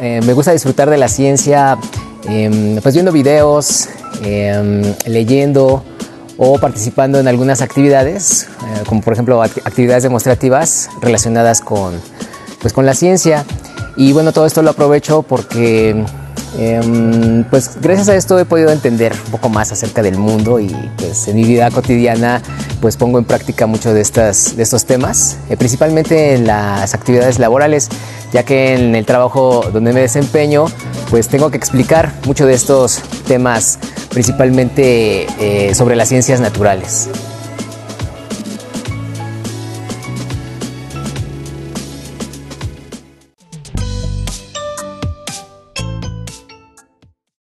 Eh, me gusta disfrutar de la ciencia, em, pues viendo videos, em, leyendo o participando en algunas actividades, eh, como por ejemplo actividades demostrativas relacionadas con, pues, con la ciencia. Y bueno, todo esto lo aprovecho porque Em, pues gracias a esto he podido entender un poco más acerca del mundo y pues en mi vida cotidiana pues pongo en práctica muchos de, estas, de estos temas, eh, principalmente en las actividades laborales, ya que en el trabajo donde me desempeño pues tengo que explicar mucho de estos temas, principalmente eh, sobre las ciencias naturales.